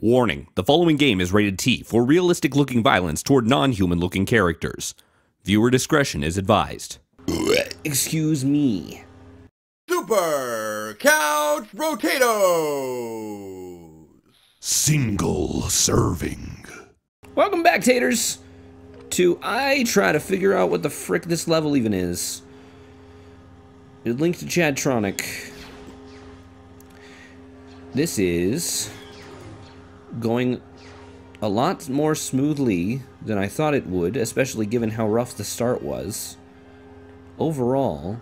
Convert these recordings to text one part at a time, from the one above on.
Warning the following game is rated T for realistic looking violence toward non human looking characters. Viewer discretion is advised. Excuse me. Super Couch Brotatoes! Single serving. Welcome back, Taters, to I try to figure out what the frick this level even is. Link to Chadtronic. This is going a lot more smoothly than I thought it would, especially given how rough the start was. Overall,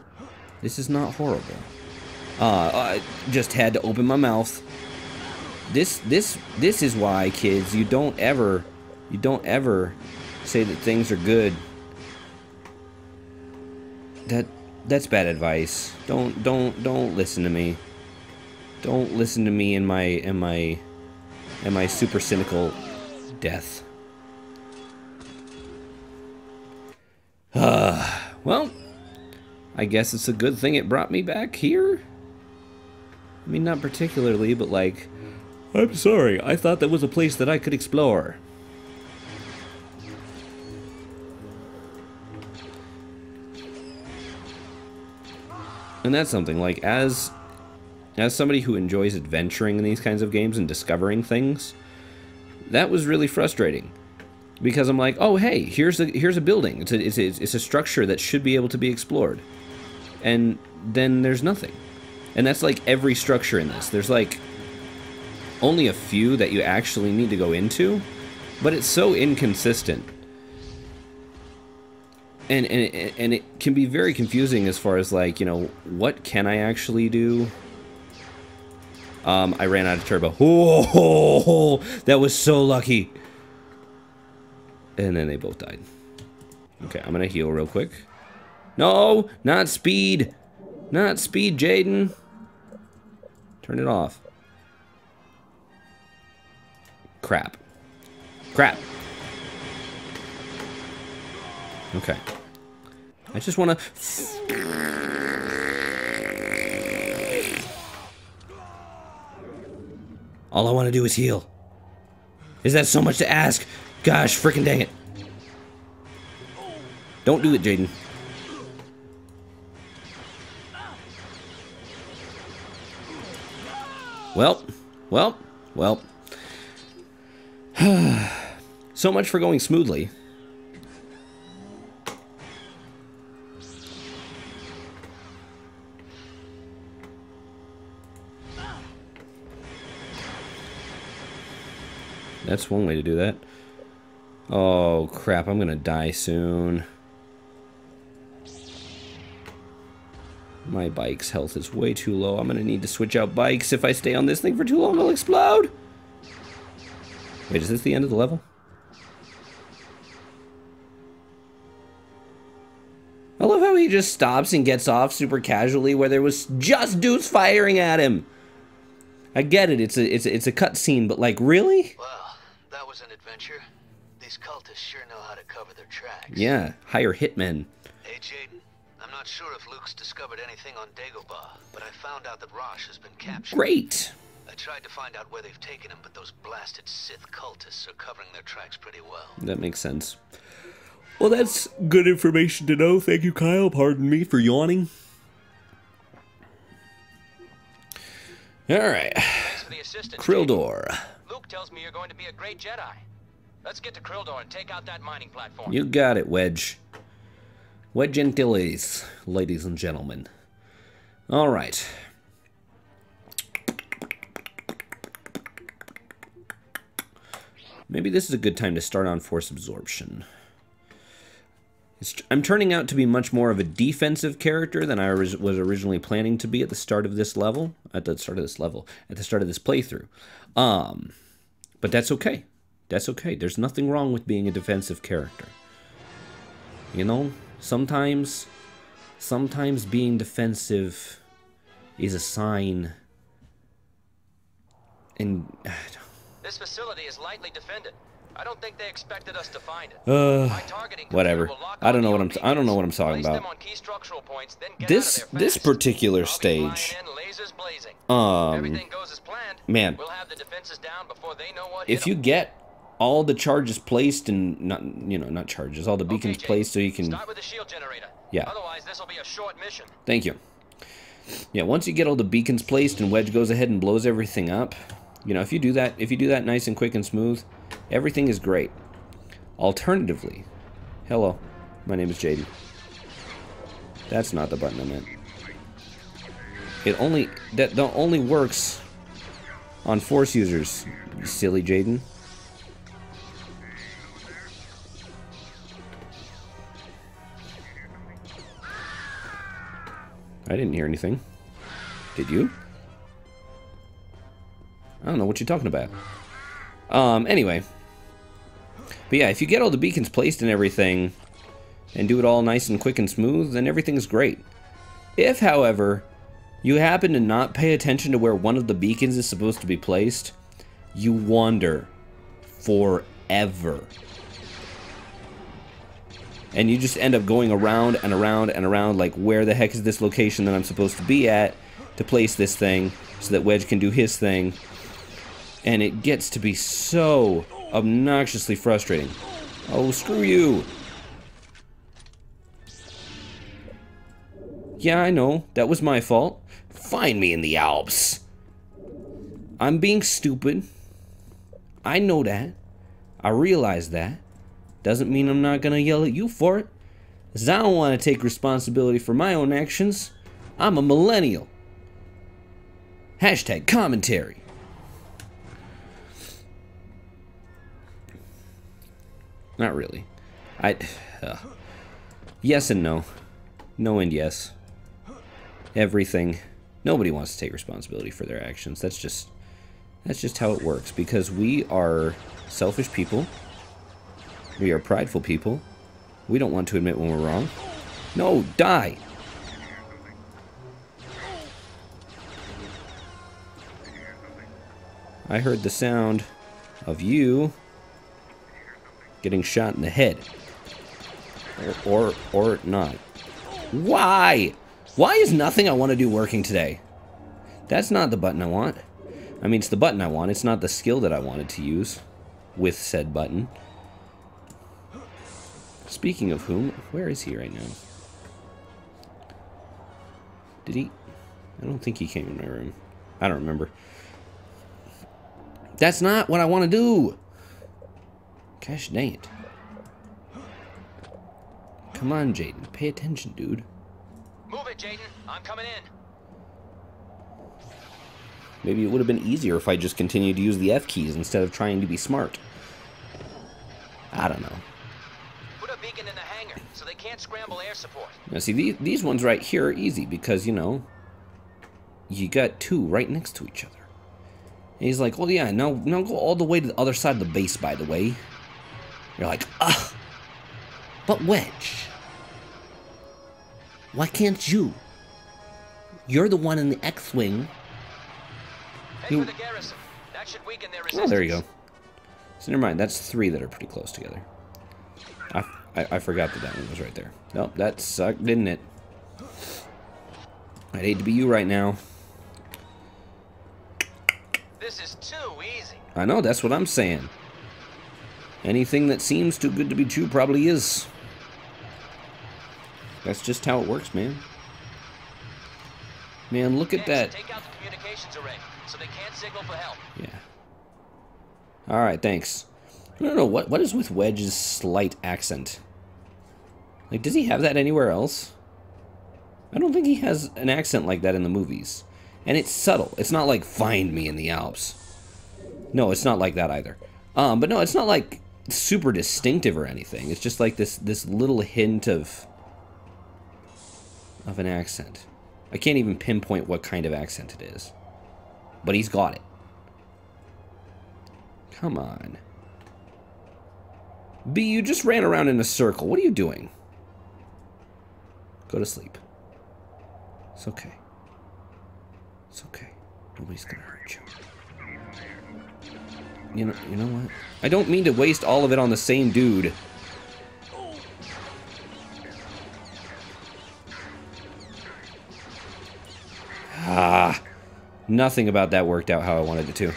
this is not horrible. Uh, I just had to open my mouth. This, this, this is why, kids, you don't ever, you don't ever say that things are good. That, that's bad advice. Don't, don't, don't listen to me. Don't listen to me and my, and my, and my super cynical death. Uh, well, I guess it's a good thing it brought me back here. I mean, not particularly, but like, I'm sorry, I thought that was a place that I could explore. And that's something, like, as as somebody who enjoys adventuring in these kinds of games and discovering things, that was really frustrating. Because I'm like, oh hey, here's a here's a building. It's a it's a, it's a structure that should be able to be explored, and then there's nothing. And that's like every structure in this. There's like only a few that you actually need to go into, but it's so inconsistent. And and and it can be very confusing as far as like, you know, what can I actually do? Um, I ran out of turbo. Oh, that was so lucky. And then they both died. Okay, I'm gonna heal real quick. No, not speed. Not speed, Jaden. Turn it off. Crap. Crap. Okay. I just want to... All I want to do is heal. Is that so much to ask? Gosh, freaking dang it. Don't do it, Jaden. Well, well, well. so much for going smoothly. That's one way to do that. Oh, crap. I'm going to die soon. My bike's health is way too low. I'm going to need to switch out bikes. If I stay on this thing for too long, I'll explode. Wait, is this the end of the level? I love how he just stops and gets off super casually where there was just dudes firing at him. I get it. It's a it's a, it's a cutscene, but like really? That was an adventure. These cultists sure know how to cover their tracks. Yeah, hire hitmen. Hey, Jaden. I'm not sure if Luke's discovered anything on Dagobah, but I found out that Rosh has been captured. Great. I tried to find out where they've taken him, but those blasted Sith cultists are covering their tracks pretty well. That makes sense. Well, that's good information to know. Thank you, Kyle. Pardon me for yawning. All right. Kril'dor. Tells me you're going to be a great Jedi. Let's get to Kril'dor and take out that mining platform. You got it, Wedge. Wedge Antilles, ladies and gentlemen. All right. Maybe this is a good time to start on force absorption. I'm turning out to be much more of a defensive character than I was originally planning to be at the start of this level. At the start of this level. At the start of this playthrough. Um, but that's okay. That's okay. There's nothing wrong with being a defensive character. You know, sometimes, sometimes being defensive is a sign. And This facility is lightly defended. I don't think they expected us to find it. Uh, whatever. computer will lock I don't know what I'm. I don't know what I'm. Talking about. on key structural points, This out of there this particular stage. Um, Everything goes as planned. man. We'll have the defenses down before they know what if you get all the charges placed and not you know not charges, all the Okay, beacons Jake, placed so you can. start with the shield generator. Yeah. Otherwise, this will be a short mission. Thank you. Yeah, once you get all the beacons placed and Wedge goes ahead and blows everything up, you know, if you do that, if you do that nice and quick and smooth, everything is great. Alternatively, hello, my name is Jaden. That's not the button I meant. It only that that only works on Force users. Silly Jaden. I didn't hear anything. Did you? I don't know what you're talking about. Um, anyway. But yeah, if you get all the beacons placed and everything, and do it all nice and quick and smooth, then everything's great. If, however, you happen to not pay attention to where one of the beacons is supposed to be placed, you wander forever. And you just end up going around and around and around like where the heck is this location that I'm supposed to be at to place this thing so that Wedge can do his thing. And it gets to be so obnoxiously frustrating. Oh, screw you. Yeah, I know. That was my fault. Find me in the Alps. I'm being stupid. I know that. I realize that. Doesn't mean I'm not gonna yell at you for it. 'Cause I don't want to take responsibility for my own actions. I'm a millennial. Hashtag commentary. Not really. I. Uh, yes and no. No and yes. Everything. Nobody wants to take responsibility for their actions. That's just. That's just how it works. Because we are selfish people. We are prideful people. We don't want to admit when we're wrong. No, die! I heard the sound of you getting shot in the head. Or, or, or not. Why? Why is nothing I want to do working today? That's not the button I want. I mean, it's the button I want. It's not the skill that I wanted to use with said button. Speaking of whom, where is he right now? Did he? I don't think he came in my room. I don't remember. That's not what I want to do. Gosh dang it. Come on, Jaden. Pay attention, dude. Move it, Jaden. I'm coming in. Maybe it would have been easier if I just continued to use the F keys instead of trying to be smart. I don't know. Put a beacon in the hangar so they can't scramble air support. Now, see, these, these ones right here are easy because, you know, you got two right next to each other. And he's like, oh, yeah, now, now go all the way to the other side of the base, by the way. You're like, ugh. But Wedge, why can't you? You're the one in the X-Wing. You- the garrison. That should weaken their resistance. Oh, there you go. So never mind, that's three that are pretty close together. I, I, I forgot that that one was right there. Nope, that sucked, didn't it? I'd hate to be you right now. This is too easy. I know, that's what I'm saying. Anything that seems too good to be true probably is. That's just how it works, man. Man, look at that. Next, take out the communications array so they can't signal for help. Yeah. Alright, thanks. I don't know, what, what is with Wedge's slight accent? Like, does he have that anywhere else? I don't think he has an accent like that in the movies. And it's subtle. It's not like, find me in the Alps. No, it's not like that either. Um, but no, it's not like super distinctive or anything. It's just like this, this little hint of, of an accent. I can't even pinpoint what kind of accent it is. But he's got it. Come on. B, you just ran around in a circle. What are you doing? Go to sleep. It's okay. It's okay. Nobody's gonna hurt you. you know, you know what? I don't mean to waste all of it on the same dude. Ah, nothing about that worked out how I wanted it to.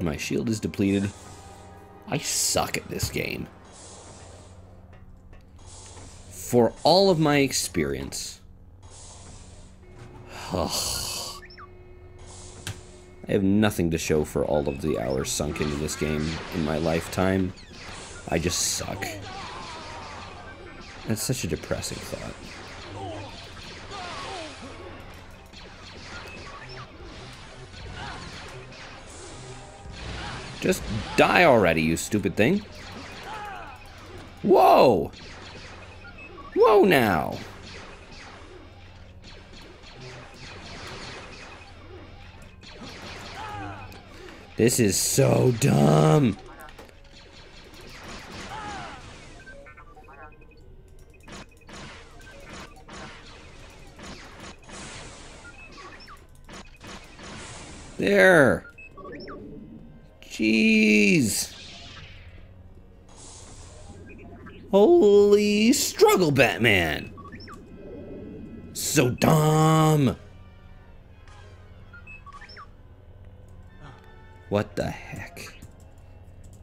My shield is depleted. I suck at this game. For all of my experience, I have nothing to show for all of the hours sunk into this game in my lifetime. I just suck. That's such a depressing thought. Just die already, you stupid thing. Whoa! Whoa now! This is so dumb. There. Jeez. Holy struggle, Batman. So dumb. What the heck?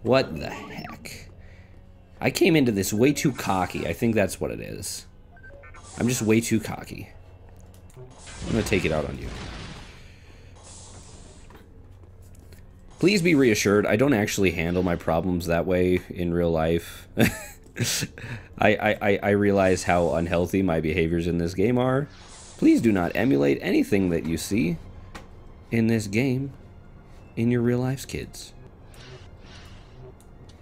What the heck? I came into this way too cocky. I think that's what it is. I'm just way too cocky. I'm gonna take it out on you. Please be reassured, I don't actually handle my problems that way in real life. I, I, I realize how unhealthy my behaviors in this game are. Please do not emulate anything that you see in this game in your real lives, kids.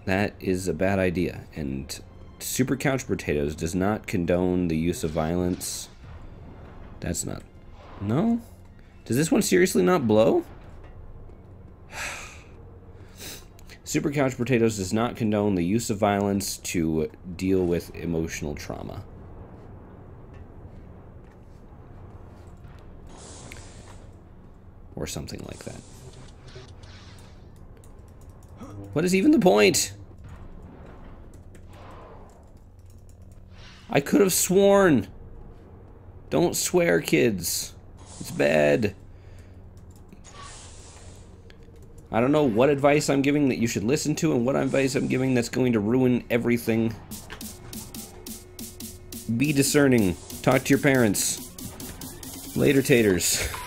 That is a bad idea, and Super Couch Brotatoes does not condone the use of violence. That's not... No? Does this one seriously not blow? Super Couch Brotatoes does not condone the use of violence to deal with emotional trauma. Or something like that. What is even the point? I could have sworn. Don't swear, kids. It's bad. I don't know what advice I'm giving that you should listen to and what advice I'm giving that's going to ruin everything. Be discerning. Talk to your parents. Later, taters.